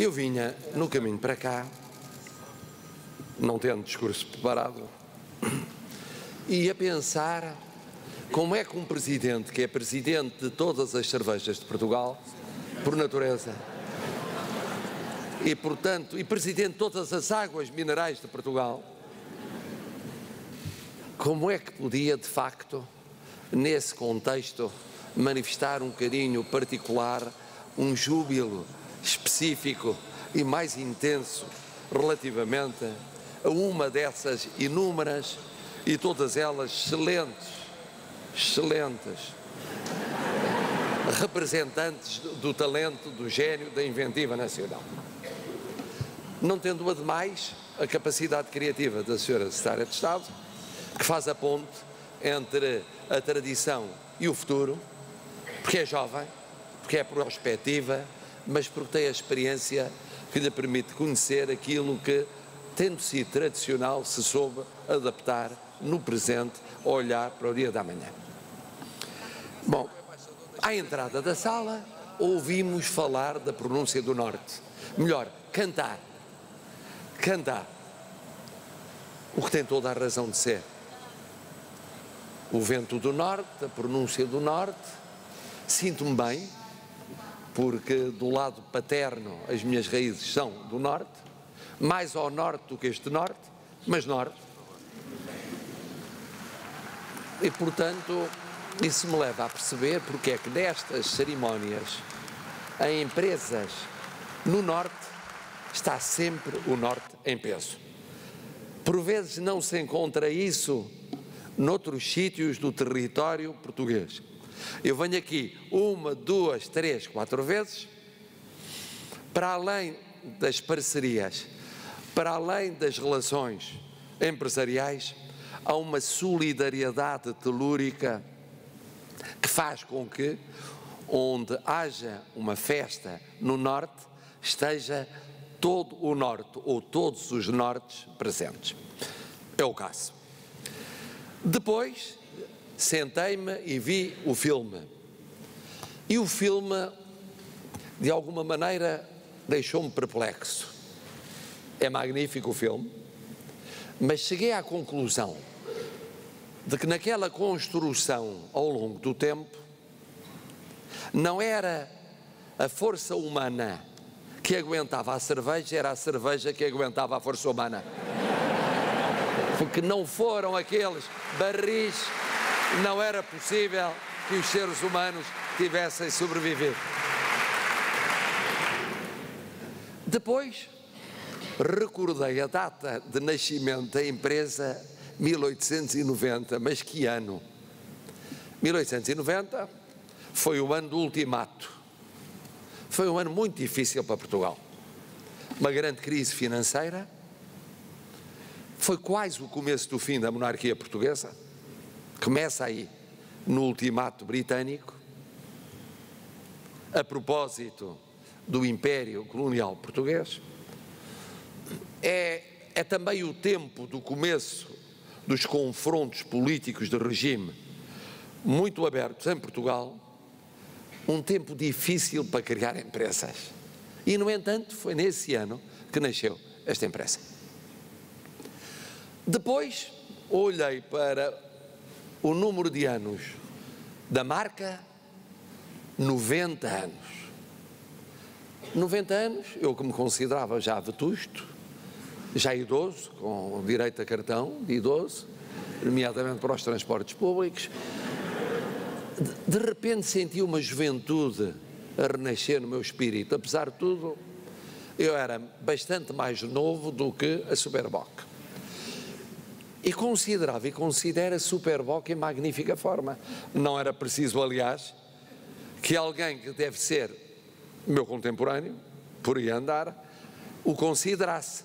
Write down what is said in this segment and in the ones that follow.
Eu vinha no caminho para cá, não tendo discurso preparado, e a pensar como é que um presidente que é presidente de todas as cervejas de Portugal, por natureza, e portanto, e presidente de todas as águas minerais de Portugal, como é que podia de facto, nesse contexto, manifestar um carinho particular, um júbilo específico e mais intenso relativamente a uma dessas inúmeras e todas elas excelentes, excelentes representantes do talento, do gênio, da inventiva nacional. Não tendo a demais a capacidade criativa da senhora Secretária de Estado, que faz a ponte entre a tradição e o futuro, porque é jovem, porque é prospectiva, mas porque tem a experiência que lhe permite conhecer aquilo que, tendo sido tradicional, se soube adaptar no presente, olhar para o dia da manhã. Bom, à entrada da sala, ouvimos falar da pronúncia do Norte. Melhor, cantar. Cantar. O que tem toda a razão de ser. O vento do Norte, a pronúncia do Norte. Sinto-me bem, porque do lado paterno as minhas raízes são do Norte, mais ao Norte do que este Norte, mas Norte. E, portanto, isso me leva a perceber porque é que nestas cerimónias, em empresas no Norte, está sempre o Norte em peso. Por vezes não se encontra isso noutros sítios do território português. Eu venho aqui uma, duas, três, quatro vezes, para além das parcerias, para além das relações empresariais, há uma solidariedade telúrica que faz com que, onde haja uma festa no Norte, esteja todo o Norte ou todos os Nortes presentes. É o caso. Depois, sentei-me e vi o filme. E o filme, de alguma maneira, deixou-me perplexo. É magnífico o filme, mas cheguei à conclusão de que naquela construção ao longo do tempo não era a força humana que aguentava a cerveja, era a cerveja que aguentava a força humana. Porque não foram aqueles barris, não era possível que os seres humanos tivessem sobrevivido. Depois, recordei a data de nascimento da empresa 1890, mas que ano? 1890 foi o ano do ultimato. Foi um ano muito difícil para Portugal. Uma grande crise financeira. Foi quase o começo do fim da monarquia portuguesa. Começa aí, no ultimato britânico. A propósito do Império Colonial Português. É, é também o tempo do começo dos confrontos políticos de regime muito abertos em Portugal, um tempo difícil para criar empresas. E, no entanto, foi nesse ano que nasceu esta empresa. Depois, olhei para o número de anos da marca, 90 anos. 90 anos, eu que me considerava já vetusto, já idoso, com direito a cartão de idoso, nomeadamente para os transportes públicos, de, de repente senti uma juventude a renascer no meu espírito. Apesar de tudo, eu era bastante mais novo do que a Superboc. E considerava e considera Superboc em magnífica forma. Não era preciso, aliás, que alguém que deve ser meu contemporâneo, por aí andar, o considerasse.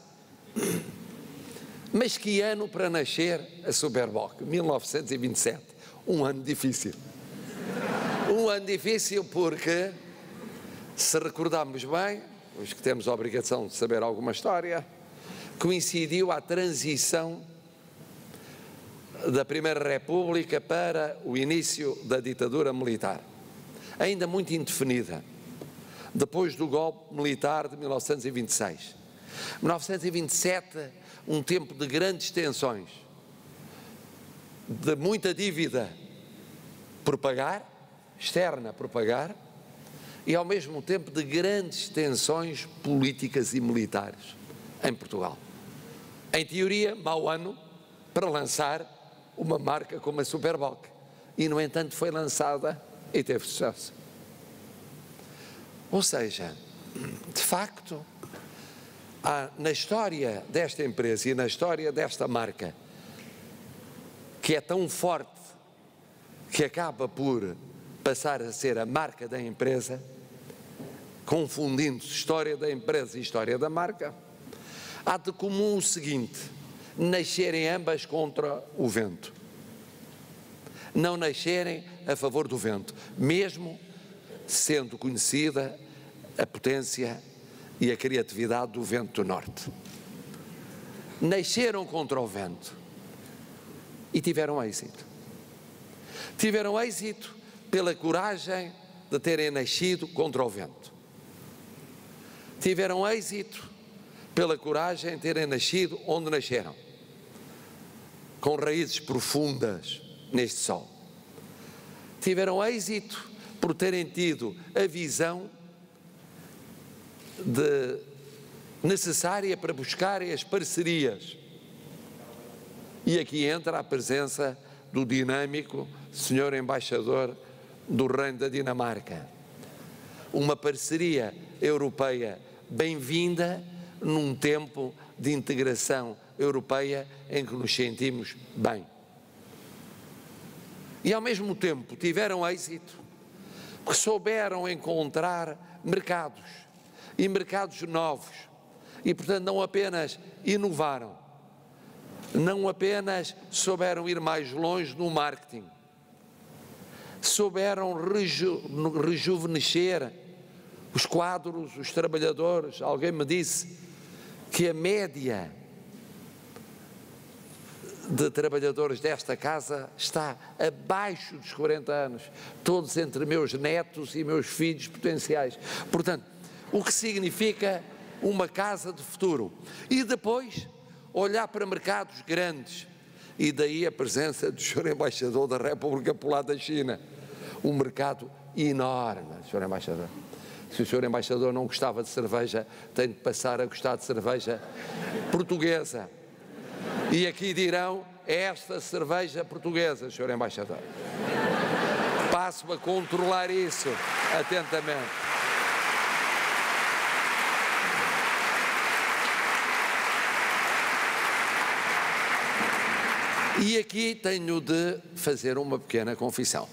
Mas que ano para nascer a Superboc? 1927. Um ano difícil. Um ano difícil porque, se recordarmos bem, os que temos a obrigação de saber alguma história, coincidiu a transição da Primeira República para o início da ditadura militar. Ainda muito indefinida. depois do golpe militar de 1926. 1927, um tempo de grandes tensões, de muita dívida por pagar, externa por pagar, e ao mesmo tempo de grandes tensões políticas e militares em Portugal. Em teoria, mau ano para lançar uma marca como a Superboc. E, no entanto, foi lançada e teve sucesso. Ou seja, de facto, há, na história desta empresa e na história desta marca, que é tão forte que acaba por passar a ser a marca da empresa, confundindo história da empresa e história da marca, há de comum o seguinte: nascerem ambas contra o vento. Não nascerem a favor do vento, mesmo sendo conhecida a potência e a criatividade do vento do norte. Nasceram contra o vento e tiveram êxito. Tiveram êxito pela coragem de terem nascido contra o vento. Tiveram êxito pela coragem de terem nascido onde nasceram, com raízes profundas neste sol. Tiveram êxito por terem tido a visão de, necessária para buscarem as parcerias. E aqui entra a presença do dinâmico senhor embaixador do Reino da Dinamarca. Uma parceria europeia bem-vinda num tempo de integração europeia em que nos sentimos bem. E ao mesmo tempo tiveram êxito, porque souberam encontrar mercados e mercados novos. E portanto não apenas inovaram, não apenas souberam ir mais longe no marketing, souberam reju rejuvenescer os quadros, os trabalhadores. Alguém me disse que a média de trabalhadores desta casa está abaixo dos 40 anos, todos entre meus netos e meus filhos potenciais. Portanto, o que significa uma casa de futuro. E depois, olhar para mercados grandes. E daí a presença do Sr. Embaixador da República Popular da China. Um mercado enorme, Sr. Embaixador. Se o Sr. Embaixador não gostava de cerveja, tem de passar a gostar de cerveja portuguesa. E aqui dirão, é esta cerveja portuguesa, Sr. Embaixador. Passo a controlar isso atentamente. E aqui tenho de fazer uma pequena confissão,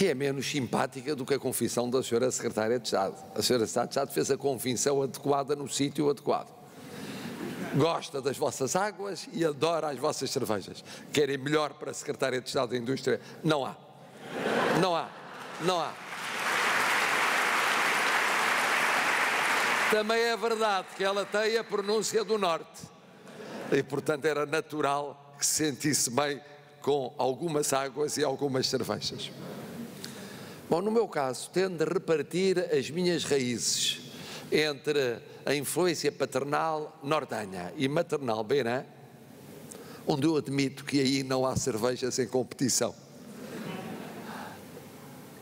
que é menos simpática do que a confissão da senhora Secretária de Estado. A senhora Secretária de Estado fez a confissão adequada no sítio adequado. Gosta das vossas águas e adora as vossas cervejas. Querem melhor para a Secretária de Estado da Indústria? Não há. Não há. Não há. Também é verdade que ela tem a pronúncia do Norte e, portanto, era natural que se sentisse bem com algumas águas e algumas cervejas. Bom, no meu caso, tendo de repartir as minhas raízes entre a influência paternal nortenha e maternal beirã, onde eu admito que aí não há cervejas em competição.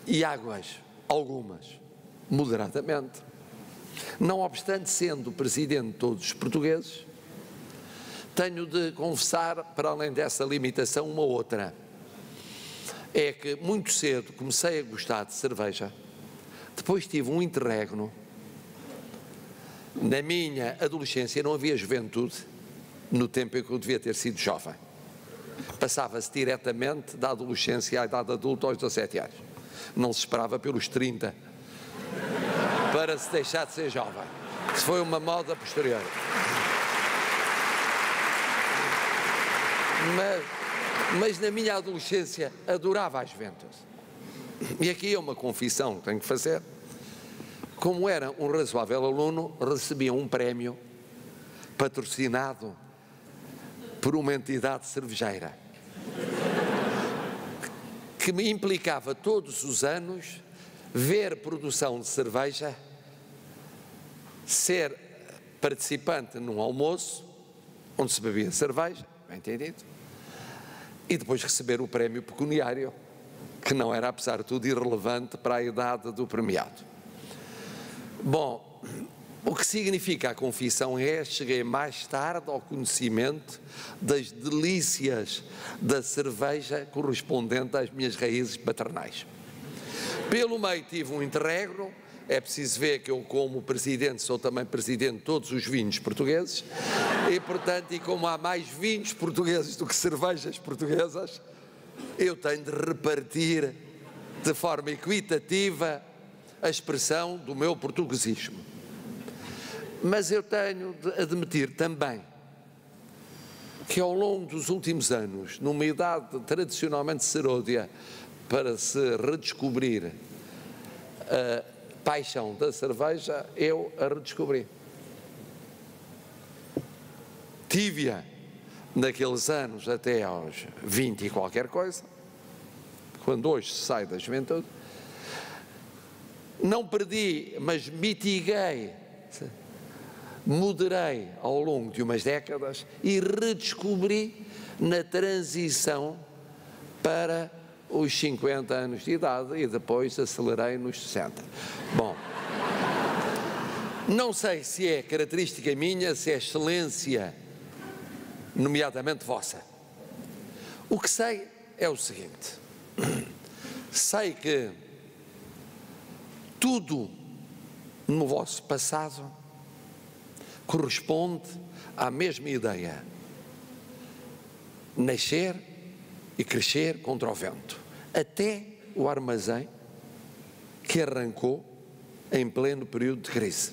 E águas, algumas, moderadamente. Não obstante sendo presidente de todos os portugueses, tenho de confessar, para além dessa limitação, uma outra. É que muito cedo comecei a gostar de cerveja, depois tive um interregno. Na minha adolescência não havia juventude, no tempo em que eu devia ter sido jovem. Passava-se diretamente da adolescência à idade adulta aos 17 anos. Não se esperava pelos 30 para se deixar de ser jovem. Isso foi uma moda posterior. mas, mas na minha adolescência adorava as ventas. E aqui é uma confissão que tenho que fazer. Como era um razoável aluno, recebia um prémio patrocinado por uma entidade cervejeira que me implicava todos os anos ver produção de cerveja, ser participante num almoço onde se bebia cerveja, bem entendido, e depois receber o prémio pecuniário, que não era, apesar de tudo, irrelevante para a idade do premiado. Bom, o que significa a confissão é cheguei mais tarde ao conhecimento das delícias da cerveja correspondente às minhas raízes paternais. Pelo meio tive um interregno, é preciso ver que eu como presidente sou também presidente de todos os vinhos portugueses e portanto, e como há mais vinhos portugueses do que cervejas portuguesas, eu tenho de repartir de forma equitativa a expressão do meu portuguesismo. Mas eu tenho de admitir também que ao longo dos últimos anos, numa idade tradicionalmente seródia, para se redescobrir a paixão da cerveja, eu a redescobri. Tive-a naqueles anos até aos 20 e qualquer coisa, quando hoje se sai da juventude, não perdi, mas mitiguei, moderei ao longo de umas décadas e redescobri na transição para os 50 anos de idade e depois acelerei nos 60. Bom, não sei se é característica minha, se é excelência, nomeadamente vossa. O que sei é o seguinte: sei que tudo no vosso passado corresponde à mesma ideia. Nascer e crescer contra o vento, até o armazém que arrancou em pleno período de crise.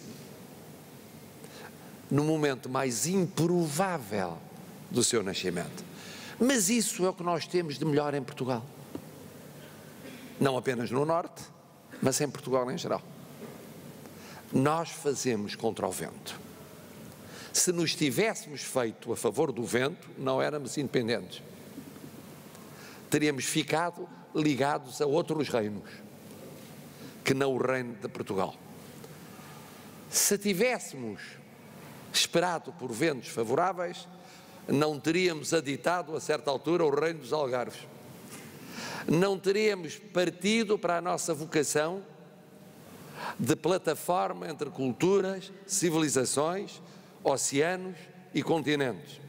No momento mais improvável do seu nascimento. Mas isso é o que nós temos de melhor em Portugal. Não apenas no Norte, mas em Portugal em geral. Nós fazemos contra o vento. Se nos tivéssemos feito a favor do vento, não éramos independentes. Teríamos ficado ligados a outros reinos, que não o reino de Portugal. Se tivéssemos esperado por ventos favoráveis, não teríamos aditado a certa altura o reino dos Algarves não teríamos partido para a nossa vocação de plataforma entre culturas, civilizações, oceanos e continentes.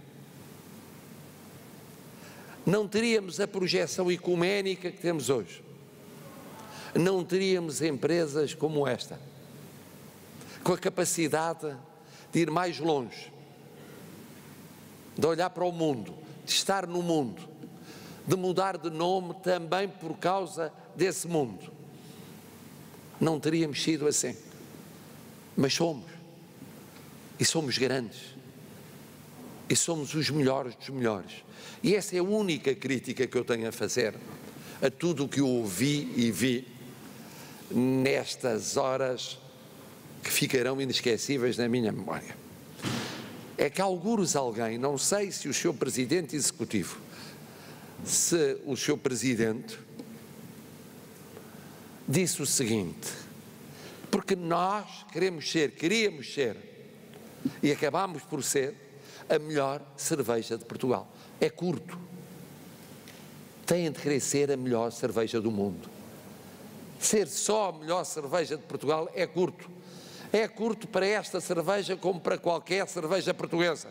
Não teríamos a projeção ecuménica que temos hoje. Não teríamos empresas como esta, com a capacidade de ir mais longe, de olhar para o mundo, de estar no mundo de mudar de nome também por causa desse mundo. Não teríamos sido assim. Mas somos. E somos grandes. E somos os melhores dos melhores. E essa é a única crítica que eu tenho a fazer a tudo o que eu ouvi e vi nestas horas que ficarão inesquecíveis na minha memória. É que alguns alguém, não sei se o seu presidente executivo, se o seu presidente disse o seguinte: porque nós queremos ser, queríamos ser, e acabámos por ser, a melhor cerveja de Portugal. É curto. Têm de querer ser a melhor cerveja do mundo. Ser só a melhor cerveja de Portugal é curto. É curto para esta cerveja como para qualquer cerveja portuguesa.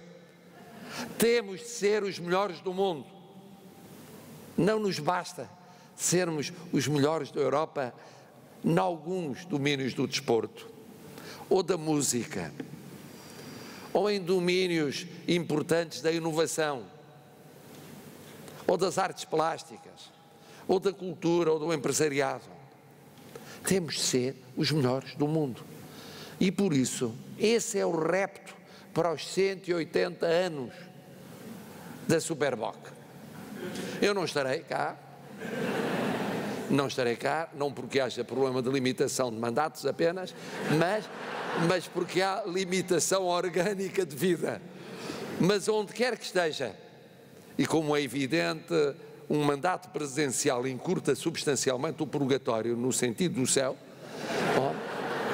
Temos de ser os melhores do mundo. Não nos basta sermos os melhores da Europa em alguns domínios do desporto, ou da música, ou em domínios importantes da inovação, ou das artes plásticas, ou da cultura, ou do empresariado. Temos de ser os melhores do mundo. E por isso, esse é o repto para os 180 anos da Superboc. Eu não estarei cá. Não estarei cá, não porque haja problema de limitação de mandatos apenas, mas, mas porque há limitação orgânica de vida. Mas onde quer que esteja, e como é evidente, um mandato presidencial encurta substancialmente o purgatório no sentido do céu,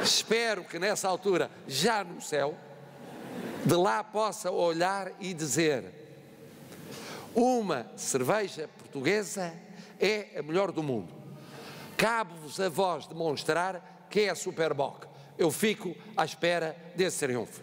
Espero que nessa altura, já no céu, de lá possa olhar e dizer: uma cerveja portuguesa é a melhor do mundo. Cabe-vos a vós demonstrar que é a Superboc. Eu fico à espera desse triunfo.